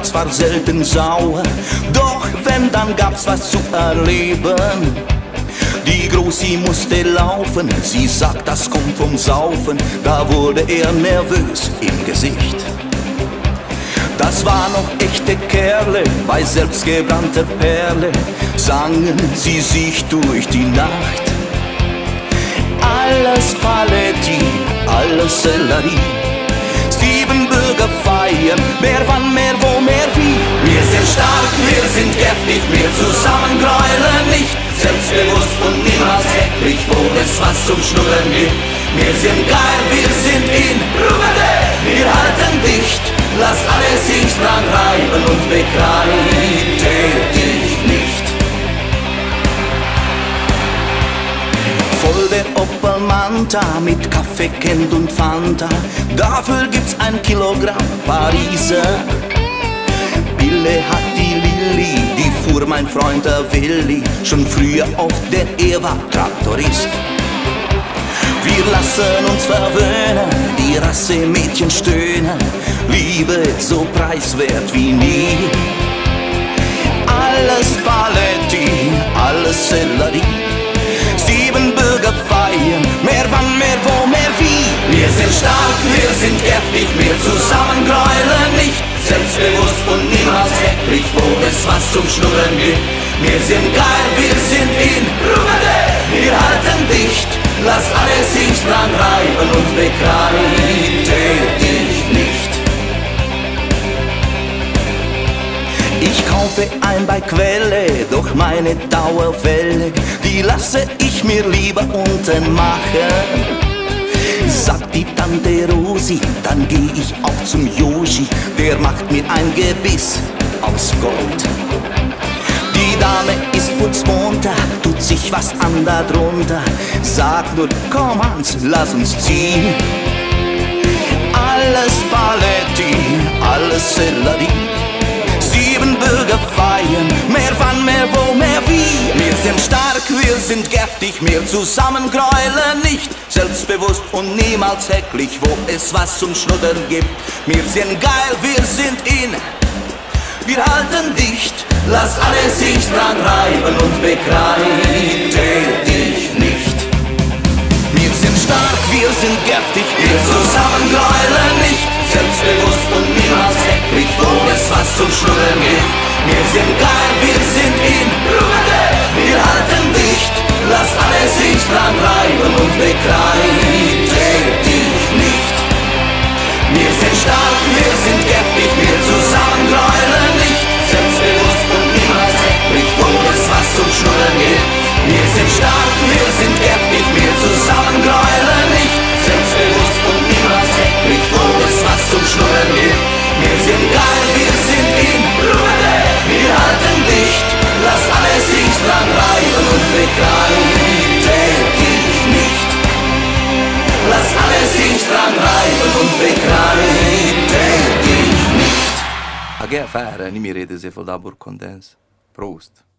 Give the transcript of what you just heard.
Schmerz war selten sauer, doch wenn, dann gab's was zu erleben. Die Großi musste laufen, sie sagt, das kommt vom Saufen, da wurde er nervös im Gesicht. Das waren noch echte Kerle, bei selbstgebrannter Perle sangen sie sich durch die Nacht. Alles Paletti, alles Sellerie, feiern, mehr wann, mehr wo, mehr wie. Wir sind stark, wir sind kräftig, wir zusammen gräulen nicht, selbstbewusst und niemals hektisch, wo es was zum Schnurren gibt. Wir sind geil, wir sind in, wir halten dicht, lass alle sich dran reiben und begreite Manta mit Kaffee, Kent und Fanta, dafür gibt's ein Kilogramm Pariser. Bille hat die Lilly, die fuhr mein Freund der Willi, schon früher auf der er war Traktorist. Wir lassen uns verwöhnen, die Rasse-Mädchen stöhnen, Liebe so preiswert wie nie. Alles Paletti, alles Sellerie, sind stark, wir sind kräftig, wir zusammen gräulen nicht, selbstbewusst und niemals hektisch, wo es was zum Schnurren gibt. Wir sind geil, wir sind in, wir halten dicht, lass alle sich dran reiben und begreite dich nicht. Ich kaufe ein bei Quelle, doch meine Dauerwelle, die lasse ich mir lieber unten machen. Sagt die Tante Rosi, dann geh ich auch zum Yoshi, der macht mir ein Gebiss aus Gold. Die Dame ist putzmunter, tut sich was an da drunter, sagt nur, komm Hans, lass uns ziehen. Alles Paletti, alles Sellerie, Siebenbürger feiern, mehr wann, mehr wo, mehr wie. Sind kräftig, wir zusammen gräulen nicht, selbstbewusst und niemals hecklich, wo es was zum Schnuddern gibt. Wir sind geil, wir sind in, wir halten dicht, lass alle sich dran reiben und begreite dich nicht. Wir sind stark, wir sind kräftig, wir zusammen gräulen nicht, selbstbewusst und niemals hektisch, wo es was zum Schnurren gibt. Wir sind geil, sind stark, wir sind kräftig, wir zusammen gräulen nicht, selbstbewusst und niemals hektisch, wo es was zum Schnurren gibt. Wir sind stark, wir sind gea fare, ni mi ride se fo dabur condens. Prost.